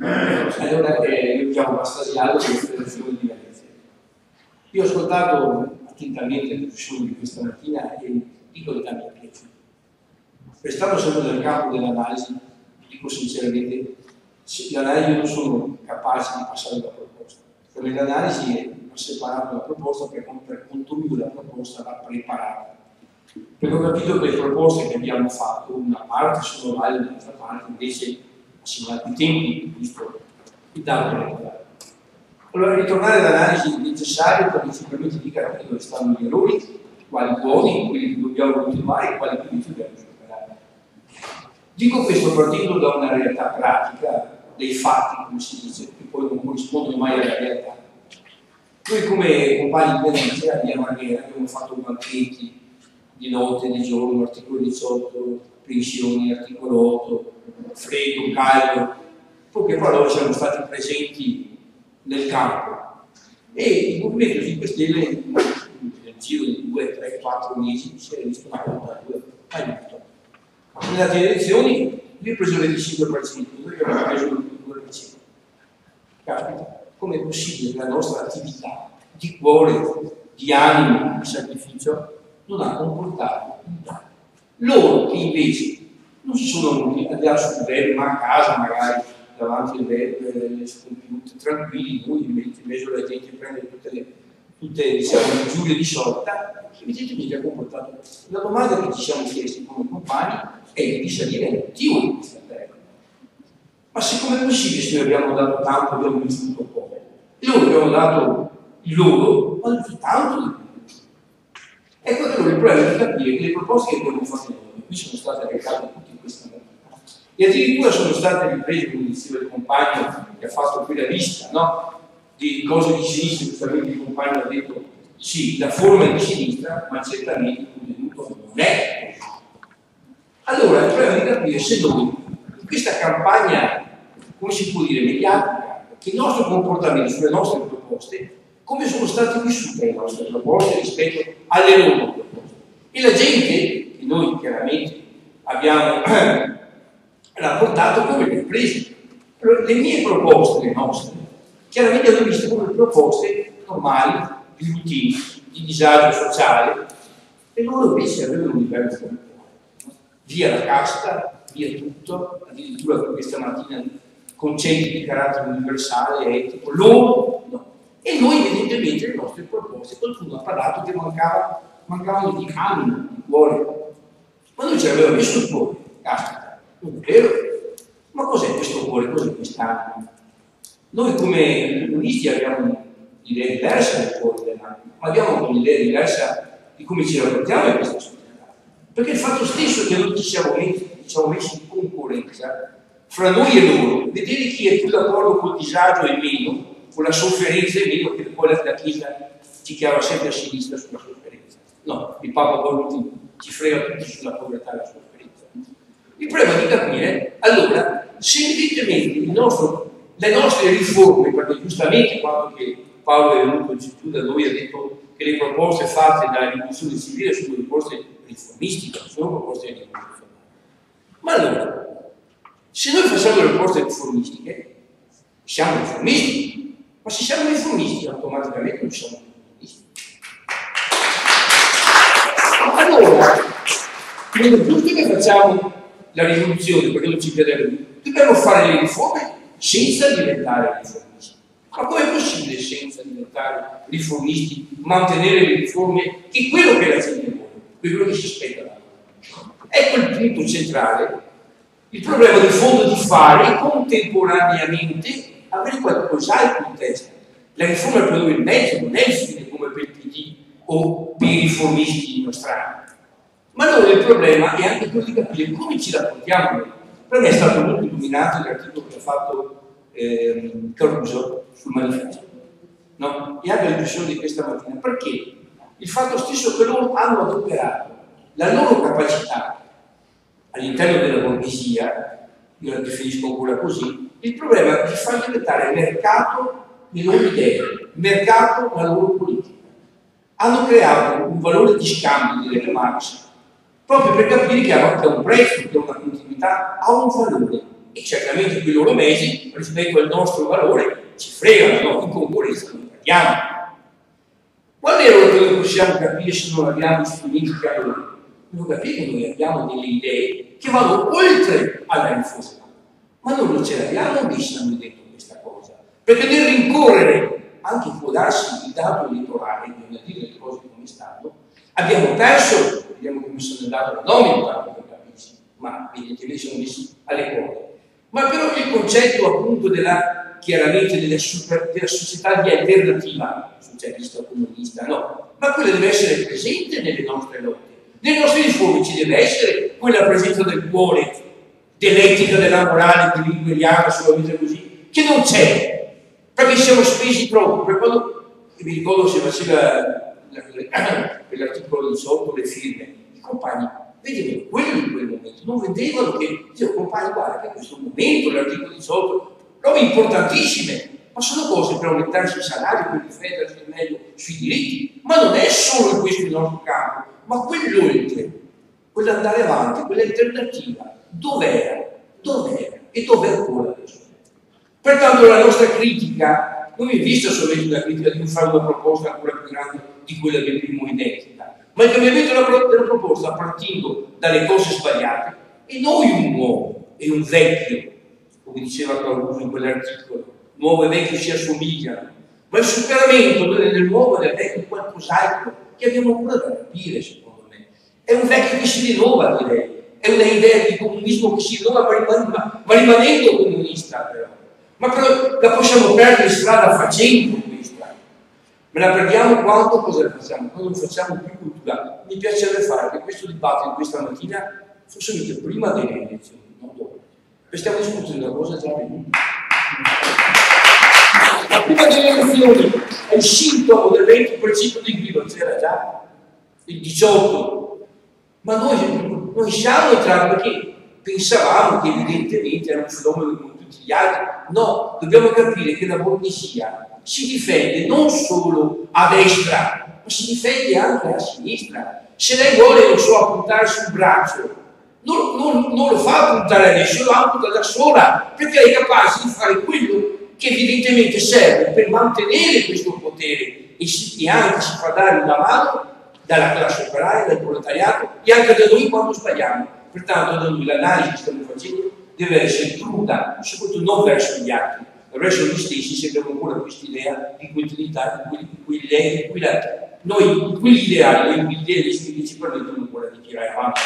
Allora eh, io chiamo Bastasiano per l'esplorazione di Venezia. Io ho ascoltato attentamente le discussioni di questa mattina e dico che mi è piaciuto. Restando sempre nel campo dell'analisi, dico sinceramente, l'analisi non sono capace di passare la proposta. Per l'analisi è separare la proposta per conto mio la proposta va preparata. Perché ho capito che le proposte che abbiamo fatto, una parte sono valide, l'altra parte invece assimilati i tempi, visto il dato. Allora, ritornare all'analisi necessaria perché sicuramente di capire dove stanno gli errori, quali buoni, quelli che dobbiamo continuare e quali che dobbiamo superare. Dico questo partendo da una realtà pratica, dei fatti, come si dice, che poi non corrispondono mai alla realtà. Noi come compagni di Venezia, di Marghera, abbiamo fatto banchetti di notte, di giorno, articolo 18, pensioni, articolo 8, freddo, caldo, poche parole siamo stati presenti nel campo. E il Movimento 5 Stelle nel giro di 2, 3, 4 mesi si è visto una due, aiuto. Nelle altre elezioni io ho preso il 25%, noi abbiamo preso il 2%. Capita, com'è possibile che la nostra attività di cuore, di animo, di sacrificio non ha comportato? Loro che invece non si sono venuti a dare sul bello, ma a casa magari davanti alle computer, tranquilli, noi in mezzo alla gente prende tutte le, tutte, diciamo, misure di sorta, evidentemente ha comportato. La domanda che ci siamo chiesti come compagni è di risalire il motivo di questa terra. Ma siccome è possibile se noi abbiamo dato tanto, abbiamo vissuto poco? Loro abbiamo dato il loro, ma tanto di più. Ecco allora il problema di capire che le proposte che abbiamo fatto noi, qui sono state recate tutte questa mattina, e addirittura sono state riprese, come diceva il compagno che ha fatto qui la lista, no? di cose di sinistra, giustamente il compagno ha detto sì, la forma è di sinistra, ma certamente il contenuto non è Allora il problema di capire se noi, in questa campagna, come si può dire, mediatica, che il nostro comportamento sulle nostre proposte, come sono state vissute le nostre proposte rispetto alle loro proposte. E la gente, che noi chiaramente abbiamo rapportato come le imprese. Le mie proposte, le nostre, chiaramente hanno visto come proposte normali, di routine, di disagio sociale, e loro invece avevano un livello spirituale. Via la casta, via tutto, addirittura questa mattina concetti di carattere universale, etico, loro no. Evidentemente le nostre proposte, qualcuno ha parlato che mancava, mancavano di anima, di cuore. Ma noi ce l'avevamo messo il cuore, caspita, non è vero? Ma cos'è questo cuore? Cos'è quest'anima? Noi come comunisti abbiamo un'idea diversa del cuore dell'anima, ma abbiamo un'idea diversa di come ci rapportiamo in questa società. Perché il fatto stesso che noi ci siamo messi, ci siamo messi in concorrenza fra noi e loro, vedere chi è più d'accordo col disagio e meno, con la sofferenza e meno, che poi la Chiesa ci chiama sempre a sinistra sulla sofferenza. No, il Papa Paolo ci frega tutti sulla povertà e la sofferenza. Il problema è di capire, allora, se evidentemente nostro, le nostre riforme, perché giustamente quando Paolo è venuto giù da noi ha detto che le proposte fatte dalla rivoluzione civile sono proposte riformistiche, sono proposte riformistiche. Ma allora, se noi facciamo le proposte riformistiche, siamo riformisti, ma se siamo riformisti automaticamente non siamo riformisti. Allora, credo giusto che facciamo la rivoluzione, perché non ci crede dobbiamo fare le riforme senza diventare riformisti. Ma com'è possibile senza diventare riformisti mantenere le riforme che è quello che la gente vuole, quello che si aspetta da? Ecco il punto centrale, il problema di fondo di fare contemporaneamente avere qualcos'altro in testa. La riforma per noi il mezzo non è il fine come per il PD o per i riformisti nostrani. Ma allora il problema è anche quello di capire come ci rapportiamo noi. Per me è stato molto illuminato l'articolo che ha fatto eh, Caruso sul manifesto. No? E anche la discussione di questa mattina. Perché? Il fatto stesso che loro hanno adoperato la loro capacità all'interno della borghesia, io la definisco ancora così, il problema è di far diventare mercato le loro idee, mercato la loro politica. Hanno creato un valore di scambio, direbbe Marx, proprio per capire che ha un prezzo, che una continuità, ha un valore e certamente quei loro mesi rispetto al nostro valore ci fregano, no? in concorrenza non paghiamo. Qual è quello che possiamo capire se non abbiamo strumenti che hanno? Devo capire che noi abbiamo delle idee che vanno oltre alla riforma, ma non ce l'abbiamo ci hanno detto questa cosa, perché nel rincorrere anche può darsi il dato elettorale, bisogna dire le cose come stanno, abbiamo perso, vediamo come sono andato la nomina, per capisci, ma evidentemente sono messi alle cose. Ma però il concetto appunto della, chiaramente della, super, della società di alternativa, socialista o comunista, no, ma quella deve essere presente nelle nostre lotte. Nei nostri ci deve essere quella presenza del cuore, dell'etica, della morale, dell'ingueriana, sulla vita così, che non c'è, perché siamo spesi troppo. Per quando, mi ricordo se faceva quell'articolo di sotto, le firme, i compagni vedevano quello in quel momento, non vedevano che, dicevano, compagni, guarda che questo momento l'articolo di sotto, robe importantissime, ma sono cose per aumentarsi i salari, per difendersi meglio sui diritti, ma non è solo questo il nostro campo, ma quell'oltre, quell'andare avanti, quell'alternativa, dov'era? Dov'era? E dov'è ancora adesso? Pertanto la nostra critica non è vista solamente una critica di fare una proposta ancora più grande di quella del primo identica, ma il cambiamento della, proposta partendo dalle cose sbagliate e noi un nuovo e un vecchio, come diceva qualcuno in quell'articolo, nuovo e vecchio si assomigliano, ma il superamento nel nuovo e nel vecchio è qualcos'altro che abbiamo ancora da capire, secondo me. È un vecchio che si rinnova, direi. È una idea di comunismo che si rinnova, ma, ma rimanendo comunista, però. Ma però la possiamo perdere strada facendo questa. Me la perdiamo quando cosa la facciamo? Quando non facciamo più cultura. Mi piacerebbe fare questo dibattito questa mattina fosse messo prima delle elezioni, non dopo. Stiamo discutendo una cosa già avvenuta. Prima delle elezioni è il sintomo del 20% di Grillo, c'era già il 18, ma noi non siamo entrati perché pensavamo che evidentemente era un fenomeno come tutti gli altri. No, dobbiamo capire che la borghesia si difende non solo a destra, ma si difende anche a sinistra. Se lei vuole, lo so, appuntare sul braccio, non, non, non lo fa appuntare a nessuno, lo appunta da sola, perché è capace di fare quello che evidentemente serve per mantenere questo potere e, si, e anche si fa dare una mano dalla classe operaia, dal proletariato e anche da noi quando sbagliamo. Pertanto da noi l'analisi che stiamo facendo deve essere cruda, soprattutto non verso gli altri, ma verso noi stessi se abbiamo ancora questa idea di continuità, di quegli idee, di quella, noi, quegli ideali, quegli idealisti che ci permettono ancora di tirare avanti.